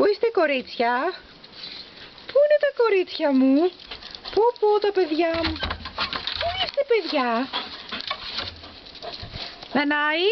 Πού είστε κορίτσια; Πού είναι τα κορίτσια μου; Πού πού τα παιδιά μου; Πού είστε παιδιά; Νανάη;